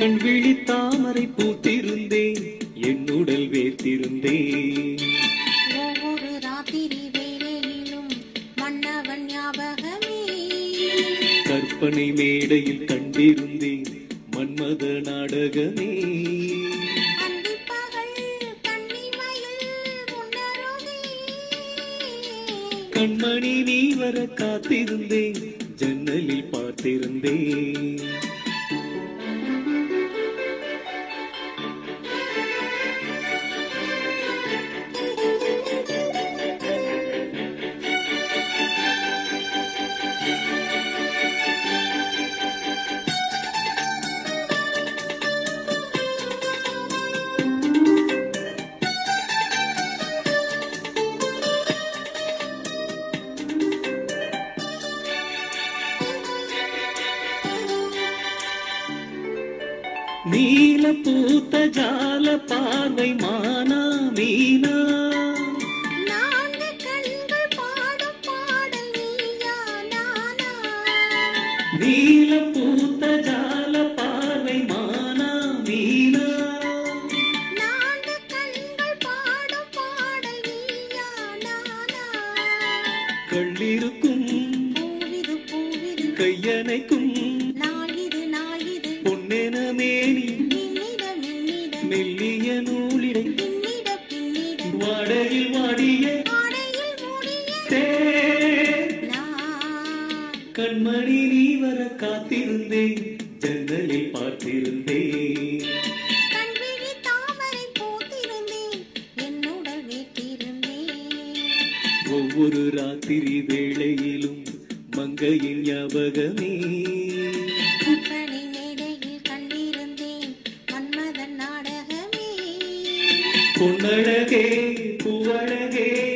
கண் விழி தாமரை பூத்திருந்தேன் என் உடல் வேர்த்திருந்தேன். ஒவ்வொரு ராத்திரி வேளையிலும் மன்னவன் ஞாபகமே. கற்பனை மேடையில் கண்டிருந்தேன் மன்மத நாடகமே. கண்மணி நீ வர காத்திருந்தேன் ஜன்னலில் பார்த்திருந்தேன். நீல பூத்த ஜால பார்வை மானா மீனா. நீல பூத்த ஜால பார்வை மானா மீனா. கள்ளிருக்கும் கையணைக்கும் பொன்னென மேனி மெல்லிய நூலிடை வாடையில் வாடிய கண்மணி நீ வர காத்திருந்தேன் ஜன்னலில் பார்த்திருந்தேன். ஒவ்வொரு ராத்திரி வேளையிலும் மங்கையின் ஞாபகமே. பொன்னழகே புவழகே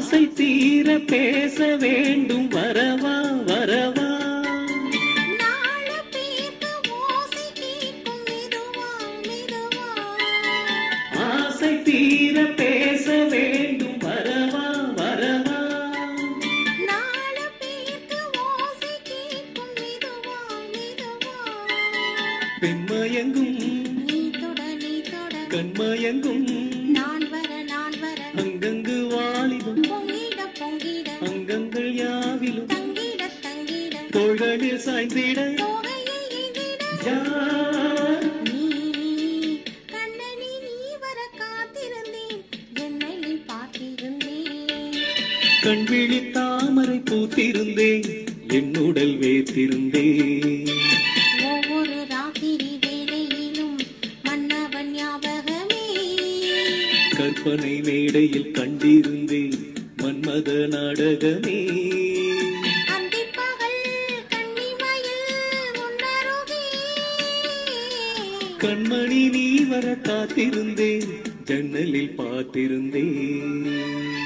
ஆசை தீர பேச வேண்டும். வரவா வரவா. ஆசை தீர பேச வேண்டும். வரவா வரவா. பெண்மயங்கும் கண்மயங்கும் நான் தோள்களில் சாய்ந்திட. யார்? கண் விழி தாமரை பூத்திருந்தேன் என் உடல் வேர்த்திருந்தேன் ஒவ்வொரு ராத்திரி வேளையிலும் மன்னவன் ஞாபகமே. கற்பனை மேடையில் கண்டிருந்தேன் மன்மத நாடகமே. கண்மணி நீ வர காத்திருந்தேன். ஜன்னலில் பார்த்திருந்தேன்.